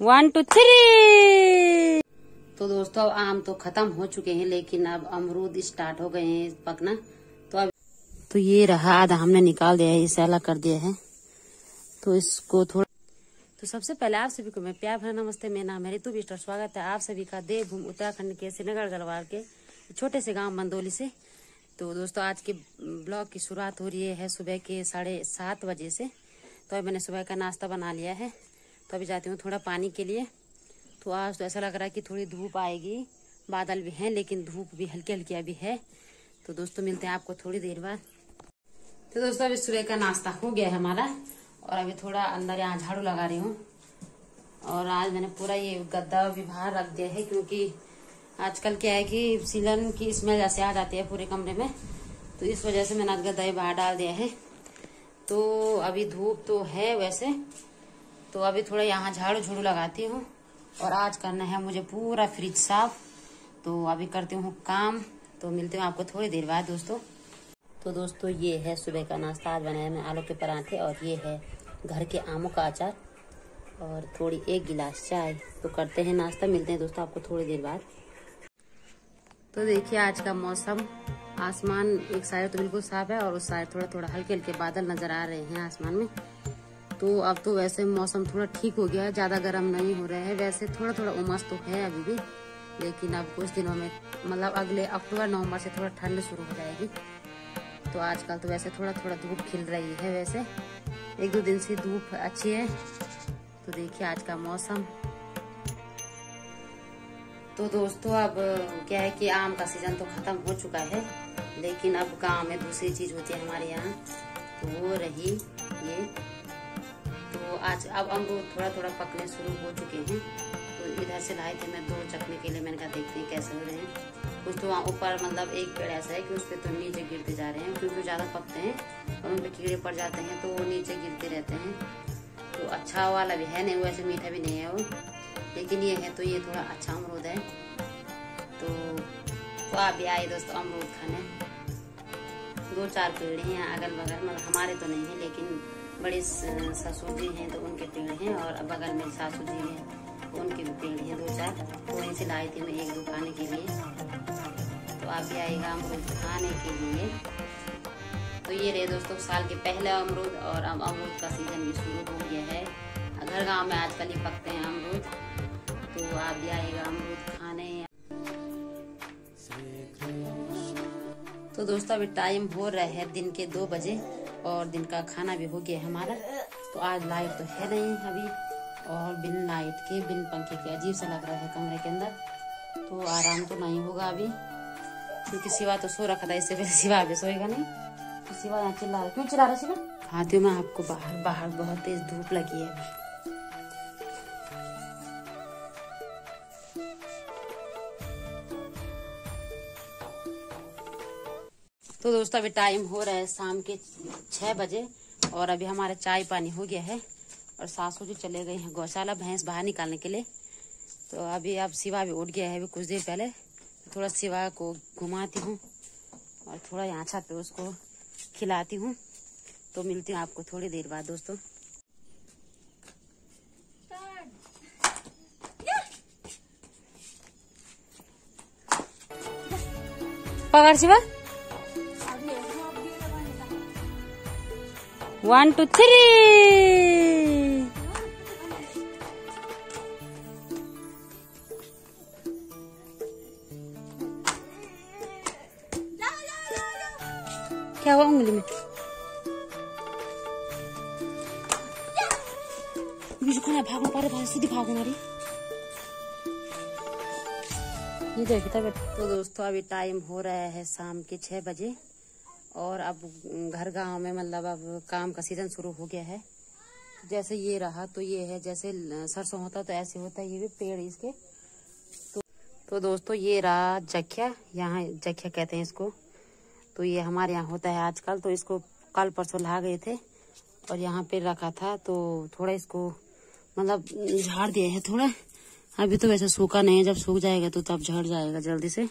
One two three तो दोस्तों अब आम तो खत्म हो चुके हैं लेकिन अब अमरूद स्टार्ट हो गए हैं पकना। तो अब तो ये रहा आधा हमने निकाल दिया है इसे अलग कर दिया है। तो इसको थोड़ा तो सबसे पहले आप सभी को मैं प्यार भरा नमस्ते मेरा नाम है रितु बिस्टर स्वागत है आप सभी का देवभूमि उत्तराखंड के श्रीनगर गढ़वाल के छोटे से गाँव मंदोली से। तो दोस्तों आज के ब्लॉग की शुरुआत हो रही है सुबह के साढ़े सात बजे से। तो अभी मैंने सुबह का नाश्ता बना लिया है। तो अभी जाती हूँ थोड़ा पानी के लिए। तो आज तो ऐसा लग रहा है कि थोड़ी धूप आएगी। बादल भी हैं, लेकिन धूप भी हल्की हल्की अभी है। तो दोस्तों, मिलते हैं आपको थोड़ी देर बाद। तो दोस्तों, अभी सुबह का नाश्ता हो गया है हमारा। और अभी थोड़ा अंदर यहाँ झाड़ू लगा रही हूँ। और आज मैंने पूरा ये गद्दा भी बाहर रख दिया है, क्योंकि आजकल क्या है कि सीलन की स्मेल जैसे आ जाती है पूरे कमरे में। तो इस वजह से मैंने आज गद्दा ही बाहर डाल दिया है। तो अभी धूप तो है वैसे तो अभी थोड़ा यहाँ झाड़ू झूड़ू लगाती हूँ और आज करना है मुझे पूरा फ्रिज साफ़। तो अभी करती हूँ काम तो मिलते हूँ आपको थोड़ी देर बाद दोस्तों। तो दोस्तों, ये है सुबह का नाश्ता। आज बनाया मैं आलू के पराठे और ये है घर के आमों का अचार। और थोड़ी एक गिलास चाय। तो करते हैं नाश्ता, मिलते हैं दोस्तों आपको थोड़ी देर बाद। तो देखिए आज का मौसम। आसमान, एक साइड तो बिल्कुल साफ़ है और उस साइड थोड़ा थोड़ा हल्के हल्के बादल नज़र आ रहे हैं आसमान में। तो अब तो वैसे मौसम थोड़ा ठीक हो गया है, ज़्यादा गर्म नहीं हो रहा है। वैसे थोड़ा थोड़ा उमस तो है अभी भी, लेकिन अब कुछ दिनों में मतलब अगले अक्टूबर, नवंबर से थोड़ा ठंड शुरू हो जाएगी। तो आजकल तो वैसे थोड़ा थोड़ा धूप खिल रही है वैसे। एक दो दिन से धूप अच्छी है। तो देखिए आज का मौसम। तो दोस्तों, अब क्या है कि आम का सीज़न तो खत्म हो चुका है। लेकिन अब गाँव में दूसरी चीज़ होती है हमारे यहाँ तो वो रही ये। तो आज अब अमरूद थोड़ा थोड़ा पकने शुरू हो चुके हैं। तो इधर से लाए थे मैं दो चखने के लिए मैंने कहा देखते हैं कैसे हो रहे हैं। कुछ तो वहाँ ऊपर मतलब एक पेड़ ऐसा है कि उस पर तो नीचे गिरते जा रहे हैं क्योंकि ज़्यादा पकते हैं और उन पर कीड़े पड़ जाते हैं तो वो नीचे गिरते रहते हैं। तो अच्छा वाला भी है नहीं वैसे मीठा भी नहीं है वो। लेकिन ये है तो ये थोड़ा अच्छा अमरूद है। तो, तो आप भी आए दोस्तों अमरूद खाने। दो चार पेड़ हैं अगल बगल मतलब हमारे तो नहीं है, लेकिन बड़े ससुर जी हैं तो उनके पेड़ हैं, और बगल में सासू जी हैं तो उनके भी पेड़ हैं दो चार तो वहीं से लाई थी मैं एक दो खाने के लिए। तो आप भी आएगा अमरूद खाने के लिए। तो ये रहे दोस्तों, साल के पहले अमरूद, और अब अमरूद का सीज़न भी शुरू हो गया है। घर गाँव में आजकल ही पकते हैं अमरूद। तो आप भी आएगा अमरूद तो दोस्तों, अभी टाइम हो रहा है दिन के दो बजे और दिन का खाना भी हो गया हमारा। तो आज लाइट तो है नहीं अभी और बिन लाइट के, बिन पंखे के अजीब सा लग रहा है कमरे के अंदर। तो आराम तो नहीं होगा अभी, क्योंकि सिवा तो सो रखा था, इससे पहले सिवा भी सोएगा नहीं। तो सिवा यहाँ चिल्ला रहा क्यों चिल्ला रहा सिवा खाती हूँ मैं आपको बाहर बाहर बहुत तेज धूप लगी है। तो दोस्तों अभी टाइम हो रहा है शाम के छह बजे और अभी हमारा चाय पानी हो गया है और सासू जी चले गए हैं गौशाला भैंस बाहर निकालने के लिए। तो अभी अब सिवा भी उठ गया है अभी कुछ देर पहले। थोड़ा सिवा को घुमाती हूँ और थोड़ा यहाँ पे उसको खिलाती हूँ। तो मिलती हूँ आपको थोड़ी देर बाद दोस्तों। पकड़ शिवा। वन टू थ्री क्या हुआ उंगली में? भागो पारे भाग, सीधी भागो मारी। ये देखिए तब तो दोस्तों, अभी टाइम हो रहा है शाम के छह बजे। और अब घर गाँव में मतलब अब काम का सीज़न शुरू हो गया है। जैसे ये रहा तो ये है जैसे सरसों होता तो ऐसे होता है ये भी पेड़ इसके। तो, तो दोस्तों ये रहा जखिया यहाँ जखिया कहते हैं इसको। तो ये हमारे यहाँ होता है आजकल तो इसको कल परसों ला गए थे और यहाँ पे रखा था तो थोड़ा इसको मतलब झाड़ दिया है थोड़ा। अभी तो वैसे सूखा नहीं है जब सूख जाएगा तो तब झड़ जाएगा जल्दी से।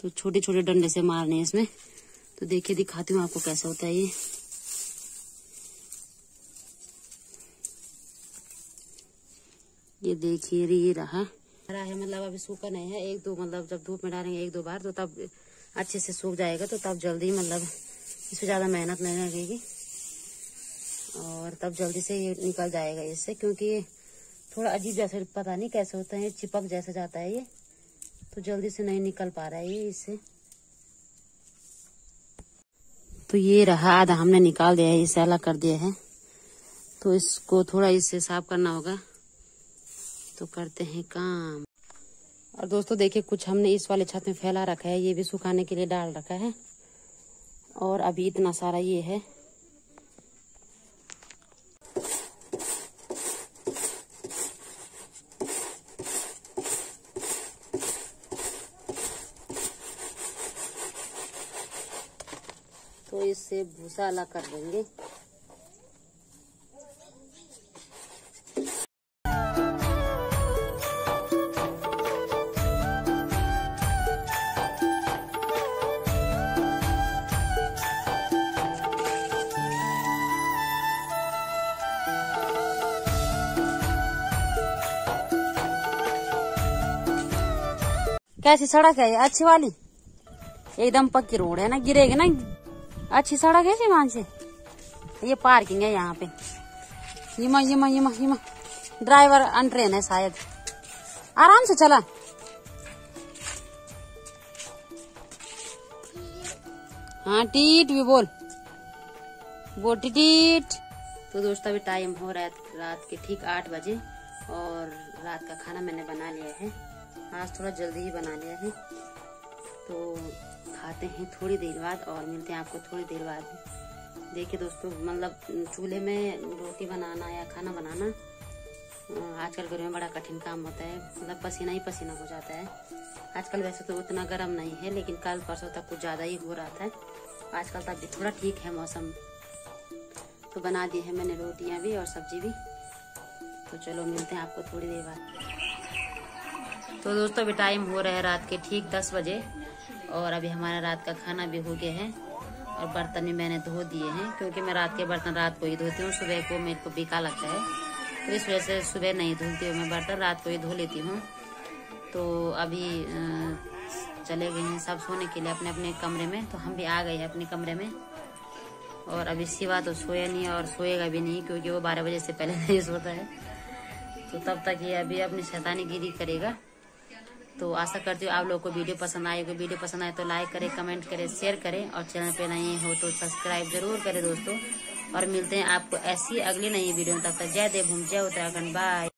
तो छोटे छोटे डंडे से मारने इसमें। तो देखिए, दिखाती हूँ आपको कैसा होता है ये। ये देखिए, ये रहा। रहा है मतलब अभी सूखा नहीं है। एक दो मतलब जब धूप में डालेंगे एक दो बार तो तब अच्छे से सूख जाएगा तो तब जल्दी मतलब इसमें ज़्यादा मेहनत नहीं लगेगी। और तब जल्दी से ये निकल जाएगा इससे, क्योंकि ये थोड़ा अजीब जैसे, पता नहीं कैसे होता है, चिपक जैसा जाता है ये। तो जल्दी से नहीं निकल पा रहा है ये इससे। तो ये रहा, आधा हमने निकाल दिया है इसे अलग कर दिया है। तो इसको थोड़ा इससे साफ़ करना होगा। तो करते हैं काम। और दोस्तों, देखिए, कुछ हमने इस वाले छत में फैला रखा है, ये भी सुखाने के लिए डाल रखा है। और अभी इतना सारा ये है। इससे भूसा अलग कर देंगे। कैसी सड़क है अच्छी वाली? एकदम पक्की रोड है ना, गिरेगी ना? अच्छी सड़क है मान से? ये पार्किंग है यहाँ पे। यमा यमा यमा यमा। ड्राइवर अनट्रेन है शायद। आराम से चला। हाँ टीट भी बोल। बोल, टीट तो दोस्तों, अभी टाइम हो रहा है रात के ठीक आठ बजे और रात का खाना मैंने बना लिया है। आज थोड़ा जल्दी ही बना लिया है। तो खाते हैं थोड़ी देर बाद और मिलते हैं आपको थोड़ी देर बाद। देखिए दोस्तों मतलब चूल्हे में रोटी बनाना या खाना बनाना आजकल गर्मी में बड़ा कठिन काम होता है। मतलब पसीना ही पसीना हो जाता है। आजकल वैसे तो उतना गर्म नहीं है, लेकिन कल परसों तक कुछ ज़्यादा ही हो रहा था। आजकल तक थोड़ा ठीक है मौसम। तो बना दी है मैंने रोटियाँ भी और सब्ज़ी भी। तो चलो मिलते हैं आपको थोड़ी देर बाद। तो दोस्तों अभी टाइम हो रहा है रात के ठीक दस बजे। और अभी हमारा रात का खाना भी हो गया है और बर्तन भी मैंने धो दिए हैं, क्योंकि मैं रात के बर्तन रात को ही धोती हूँ, सुबह को मेरे को बेकार लगता है तो इस वजह से सुबह नहीं धुलती हूँ मैं बर्तन, रात को ही धो लेती हूँ। तो अभी चले गए हैं सब सोने के लिए अपने अपने कमरे में तो हम भी आ गए हैं अपने कमरे में। और अभी सिवा तो सोया नहीं और सोएगा भी नहीं, क्योंकि वो बारह बजे से पहले नहीं सोता है। तो तब तक ये अभी अपनी शैतानी गिरी करेगा। तो आशा करती हूँ आप लोगों को वीडियो पसंद आए वीडियो पसंद आए तो लाइक करें कमेंट करें शेयर करें और चैनल पे नए हो तो सब्सक्राइब ज़रूर करें दोस्तों। और मिलते हैं आपको ऐसी अगली नई वीडियो तक जय देव जय उत्तराखंड। बाय